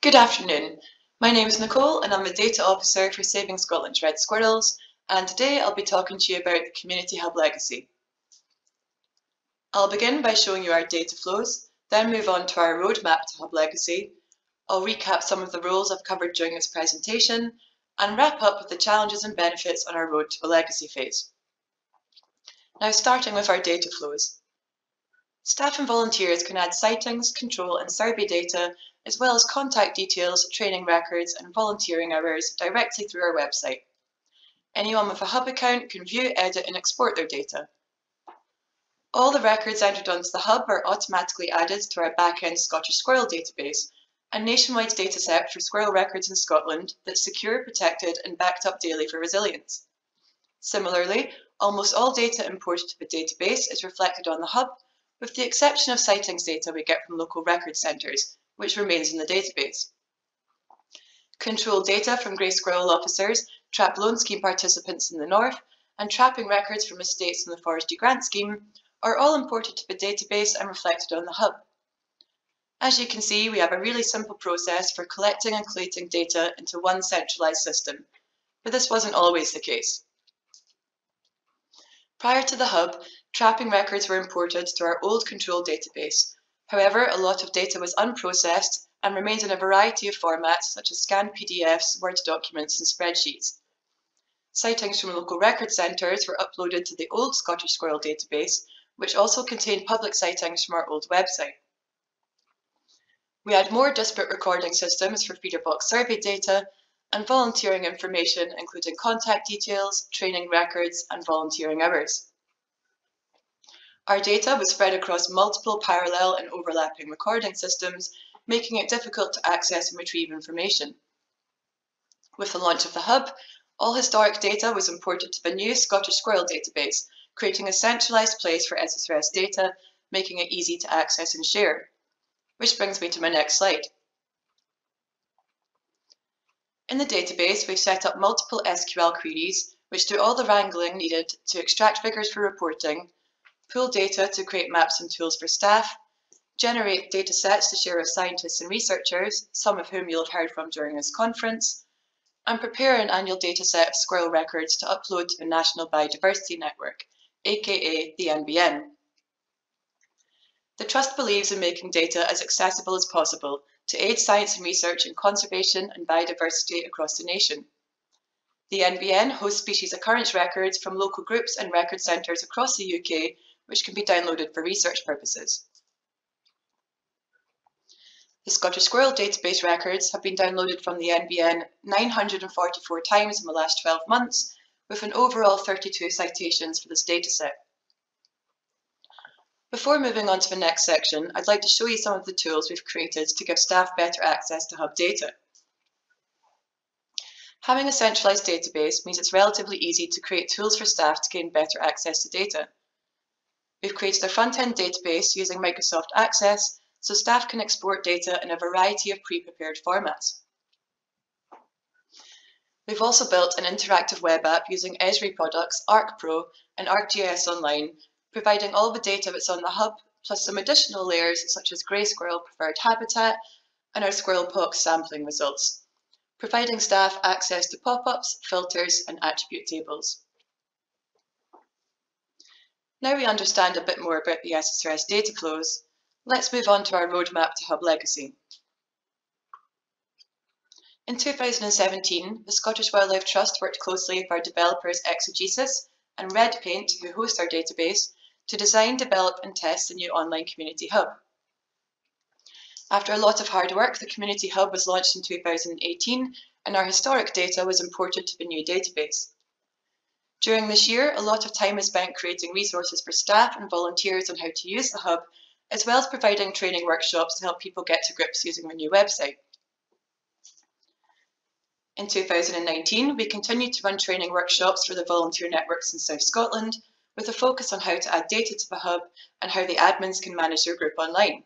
Good afternoon. My name is Nicole and I'm the Data Officer for Saving Scotland's Red Squirrels and today I'll be talking to you about the Community Hub Legacy. I'll begin by showing you our data flows, then move on to our roadmap to Hub Legacy. I'll recap some of the roles I've covered during this presentation and wrap up with the challenges and benefits on our road to the legacy phase. Now starting with our data flows. Staff and volunteers can add sightings, control and survey data as well as contact details, training records and volunteering hours directly through our website. Anyone with a Hub account can view, edit and export their data. All the records entered onto the Hub are automatically added to our back-end Scottish Squirrel database, a nationwide dataset for squirrel records in Scotland that's secure, protected and backed up daily for resilience. Similarly, almost all data imported to the database is reflected on the Hub, with the exception of sightings data we get from local record centres, which remains in the database. Control data from grey squirrel officers, trap loan scheme participants in the north, and trapping records from estates in the Forestry Grant Scheme are all imported to the database and reflected on the hub. As you can see, we have a really simple process for collecting and collating data into one centralised system, but this wasn't always the case. Prior to the hub, trapping records were imported to our old control database, However, a lot of data was unprocessed and remained in a variety of formats such as scanned PDFs, Word documents and spreadsheets. Sightings from local record centres were uploaded to the old Scottish Squirrel database, which also contained public sightings from our old website. We had more disparate recording systems for feeder box survey data and volunteering information, including contact details, training records and volunteering hours. Our data was spread across multiple parallel and overlapping recording systems, making it difficult to access and retrieve information. With the launch of the Hub, all historic data was imported to the new Scottish Squirrel database, creating a centralised place for SSRS data, making it easy to access and share. Which brings me to my next slide. In the database, we've set up multiple SQL queries, which do all the wrangling needed to extract figures for reporting, pull data to create maps and tools for staff, generate data sets to share with scientists and researchers, some of whom you'll have heard from during this conference, and prepare an annual data set of squirrel records to upload to the National Biodiversity Network, aka the NBN. The Trust believes in making data as accessible as possible to aid science and research in conservation and biodiversity across the nation. The NBN hosts species occurrence records from local groups and record centres across the UK which can be downloaded for research purposes. The Scottish Squirrel database records have been downloaded from the NBN 944 times in the last 12 months, with an overall 32 citations for this dataset. Before moving on to the next section, I'd like to show you some of the tools we've created to give staff better access to Hub data. Having a centralised database means it's relatively easy to create tools for staff to gain better access to data. We've created a front-end database using Microsoft Access so staff can export data in a variety of pre-prepared formats. We've also built an interactive web app using Esri products ArcPro and ArcGIS Online, providing all the data that's on the hub, plus some additional layers such as grey squirrel preferred habitat and our squirrel pox sampling results, providing staff access to pop-ups, filters and attribute tables. Now we understand a bit more about the SSRS data flows, let's move on to our roadmap to Hub Legacy. In 2017, the Scottish Wildlife Trust worked closely with our developers Exegesis and RedPaint, who host our database, to design, develop and test the new online community hub. After a lot of hard work, the community hub was launched in 2018 and our historic data was imported to the new database. During this year, a lot of time is spent creating resources for staff and volunteers on how to use the Hub, as well as providing training workshops to help people get to grips using the new website. In 2019, we continued to run training workshops for the volunteer networks in South Scotland, with a focus on how to add data to the Hub and how the admins can manage their group online.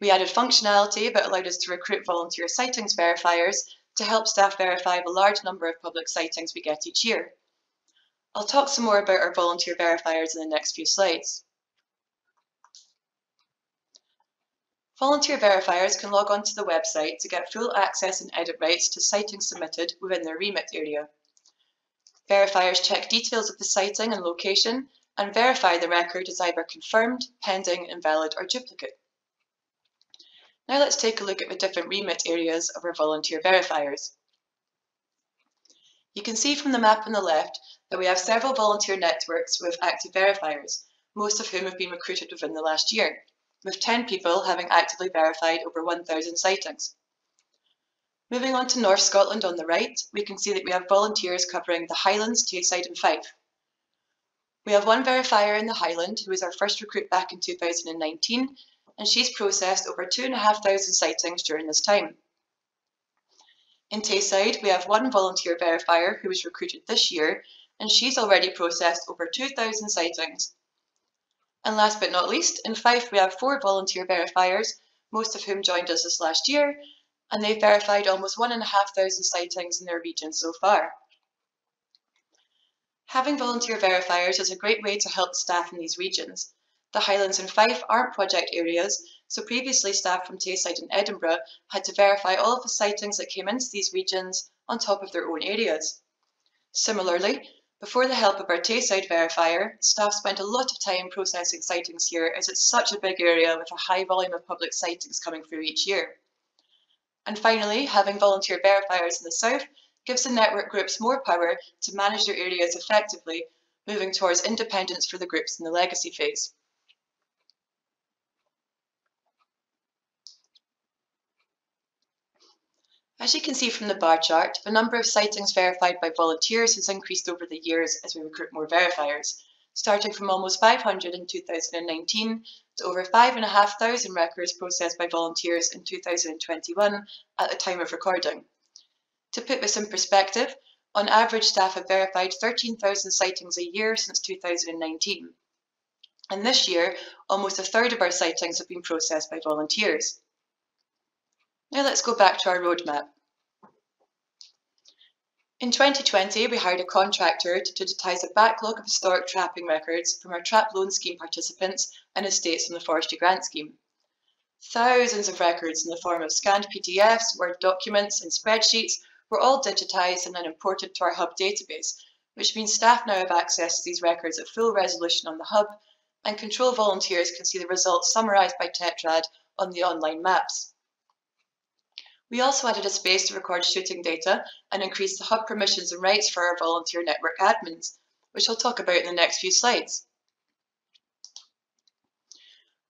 We added functionality that allowed us to recruit volunteer sightings verifiers to help staff verify the large number of public sightings we get each year. I'll talk some more about our volunteer verifiers in the next few slides. Volunteer verifiers can log on to the website to get full access and edit rights to sightings submitted within their remit area. Verifiers check details of the sighting and location and verify the record as either confirmed, pending, invalid or duplicate. Now let's take a look at the different remit areas of our volunteer verifiers. You can see from the map on the left that we have several volunteer networks with active verifiers, most of whom have been recruited within the last year with 10 people having actively verified over 1,000 sightings. Moving on to North Scotland on the right, we can see that we have volunteers covering the Highlands, Tayside and Fife. We have one verifier in the Highland who was our first recruit back in 2019 and she's processed over 2,500 sightings during this time. In Tayside, we have one volunteer verifier who was recruited this year and she's already processed over 2,000 sightings and last but not least, in Fife we have four volunteer verifiers, most of whom joined us this last year, and they've verified almost 1,500 sightings in their region so far. Having volunteer verifiers is a great way to help staff in these regions. The Highlands and Fife aren't project areas, so previously staff from Tayside and Edinburgh had to verify all of the sightings that came into these regions on top of their own areas. Similarly, before the help of our Tayside verifier, staff spent a lot of time processing sightings here as it's such a big area with a high volume of public sightings coming through each year. And finally, having volunteer verifiers in the south gives the network groups more power to manage their areas effectively, moving towards independence for the groups in the legacy phase. As you can see from the bar chart, the number of sightings verified by volunteers has increased over the years as we recruit more verifiers, starting from almost 500 in 2019 to over 5,500 records processed by volunteers in 2021 at the time of recording. To put this in perspective, on average staff have verified 13,000 sightings a year since 2019. And this year, almost a third of our sightings have been processed by volunteers. Now let's go back to our roadmap. In 2020, we hired a contractor to digitise a backlog of historic trapping records from our Trap Loan Scheme participants and estates on the Forestry Grant Scheme. Thousands of records in the form of scanned PDFs, Word documents and spreadsheets were all digitised and then imported to our Hub database, which means staff now have access to these records at full resolution on the Hub and control volunteers can see the results summarised by Tetrad on the online maps. We also added a space to record shooting data and increased the hub permissions and rights for our volunteer network admins, which I'll talk about in the next few slides.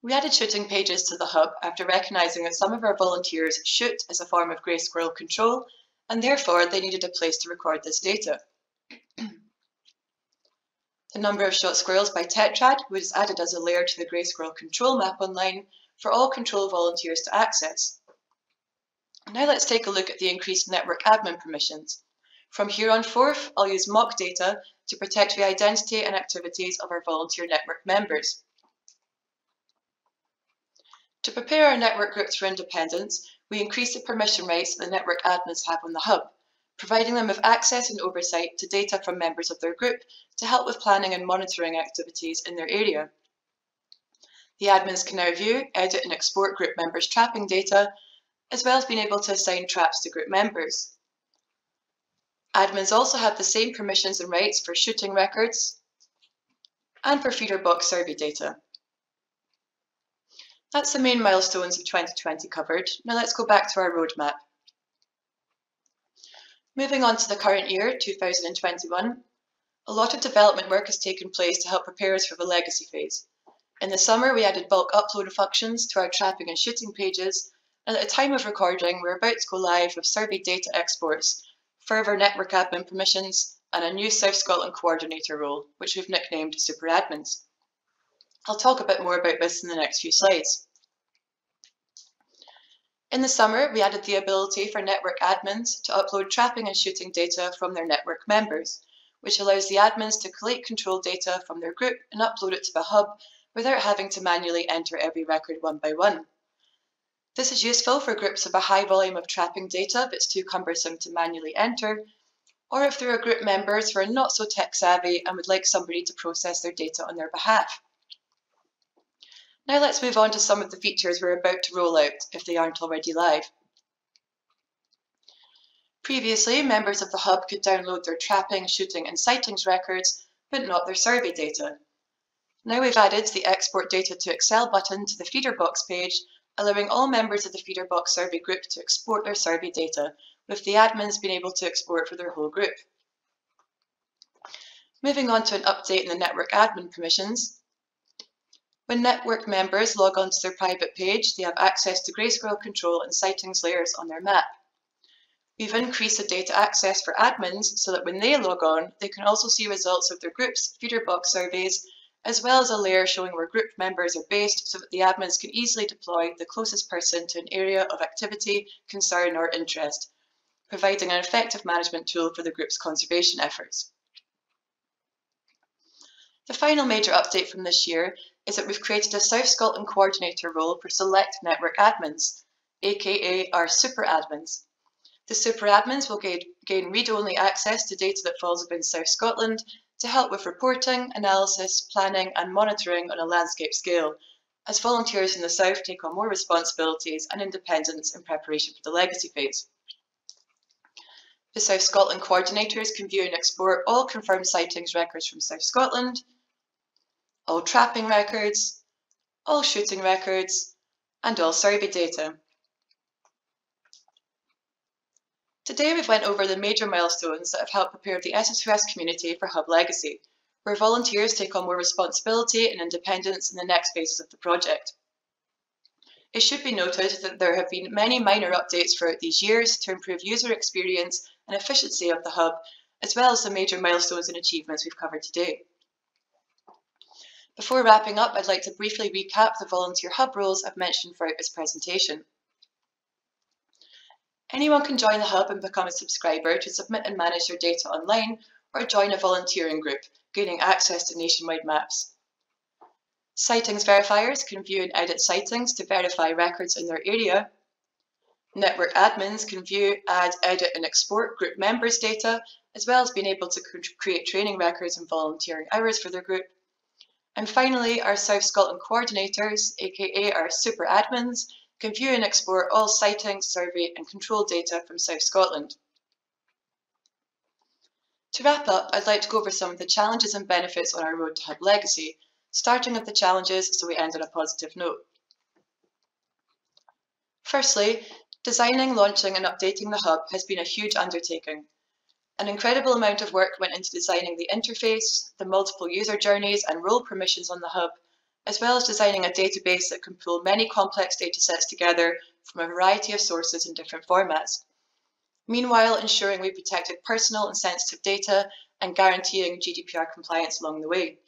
We added shooting pages to the hub after recognising that some of our volunteers shoot as a form of grey squirrel control and therefore they needed a place to record this data. the number of shot squirrels by Tetrad was added as a layer to the grey squirrel control map online for all control volunteers to access. Now let's take a look at the increased network admin permissions. From here on forth, I'll use mock data to protect the identity and activities of our volunteer network members. To prepare our network groups for independence, we increase the permission rights the network admins have on the hub, providing them with access and oversight to data from members of their group to help with planning and monitoring activities in their area. The admins can now view, edit and export group members' trapping data as well as being able to assign traps to group members. Admins also have the same permissions and rights for shooting records and for feeder box survey data. That's the main milestones of 2020 covered. Now let's go back to our roadmap. Moving on to the current year, 2021, a lot of development work has taken place to help prepare us for the legacy phase. In the summer, we added bulk upload functions to our trapping and shooting pages and at the time of recording, we're about to go live with survey data exports, further network admin permissions, and a new South Scotland coordinator role, which we've nicknamed Super Admins. I'll talk a bit more about this in the next few slides. In the summer, we added the ability for network admins to upload trapping and shooting data from their network members, which allows the admins to collate control data from their group and upload it to the hub without having to manually enter every record one by one. This is useful for groups of a high volume of trapping data that's too cumbersome to manually enter, or if there are group members who are not so tech savvy and would like somebody to process their data on their behalf. Now let's move on to some of the features we're about to roll out, if they aren't already live. Previously, members of the Hub could download their trapping, shooting and sightings records, but not their survey data. Now we've added the Export Data to Excel button to the Feederbox page, allowing all members of the Feederbox survey group to export their survey data, with the admins being able to export for their whole group. Moving on to an update in the network admin permissions. When network members log onto their private page, they have access to grey squirrel control and sightings layers on their map. We've increased the data access for admins so that when they log on, they can also see results of their group's Feederbox surveys, as well as a layer showing where group members are based so that the admins can easily deploy the closest person to an area of activity, concern or interest, providing an effective management tool for the group's conservation efforts. The final major update from this year is that we've created a South Scotland coordinator role for select network admins, aka our super admins. The super admins will gain, read-only access to data that falls within South Scotland to help with reporting, analysis, planning and monitoring on a landscape scale, as volunteers in the South take on more responsibilities and independence in preparation for the legacy phase. The South Scotland coordinators can view and export all confirmed sightings records from South Scotland, all trapping records, all shooting records, and all survey data. Today we've went over the major milestones that have helped prepare the SSRS community for Hub Legacy, where volunteers take on more responsibility and independence in the next phases of the project. It should be noted that there have been many minor updates throughout these years to improve user experience and efficiency of the Hub, as well as the major milestones and achievements we've covered today. Before wrapping up, I'd like to briefly recap the volunteer hub roles I've mentioned throughout this presentation. Anyone can join the Hub and become a subscriber to submit and manage their data online or join a volunteering group, gaining access to nationwide maps. Sightings verifiers can view and edit sightings to verify records in their area. Network admins can view, add, edit and export group members' data, as well as being able to create training records and volunteering hours for their group. And finally, our South Scotland coordinators, aka our super admins, can view and export all sighting, survey and control data from South Scotland. To wrap up, I'd like to go over some of the challenges and benefits on our road to Hub Legacy, starting with the challenges so we end on a positive note. Firstly, designing, launching and updating the Hub has been a huge undertaking. An incredible amount of work went into designing the interface, the multiple user journeys and role permissions on the Hub, as well as designing a database that can pull many complex datasets together from a variety of sources in different formats. Meanwhile, ensuring we protected personal and sensitive data and guaranteeing GDPR compliance along the way.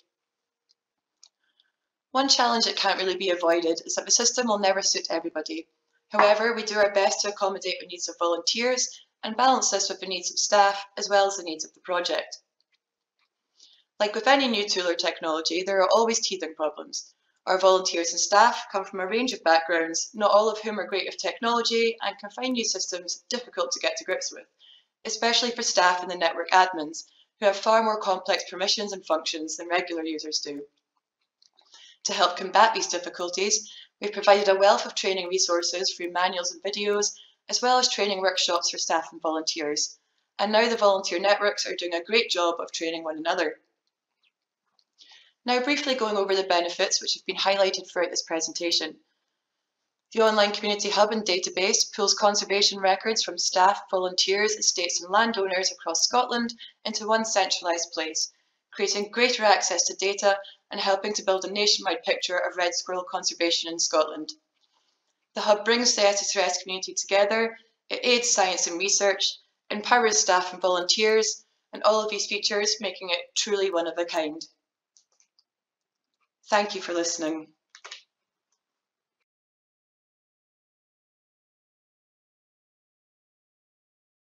One challenge that can't really be avoided is that the system will never suit everybody. However, we do our best to accommodate the needs of volunteers and balance this with the needs of staff as well as the needs of the project. Like with any new tool or technology, there are always teething problems. Our volunteers and staff come from a range of backgrounds, not all of whom are great with technology and can find new systems difficult to get to grips with, especially for staff and the network admins, who have far more complex permissions and functions than regular users do. To help combat these difficulties, we've provided a wealth of training resources through manuals and videos, as well as training workshops for staff and volunteers. And now the volunteer networks are doing a great job of training one another. Now briefly going over the benefits which have been highlighted throughout this presentation. The online community hub and database pulls conservation records from staff, volunteers, estates and landowners across Scotland into one centralised place, creating greater access to data and helping to build a nationwide picture of red squirrel conservation in Scotland. The hub brings the SSRS community together, it aids science and research, empowers staff and volunteers, and all of these features making it truly one of a kind. Thank you for listening.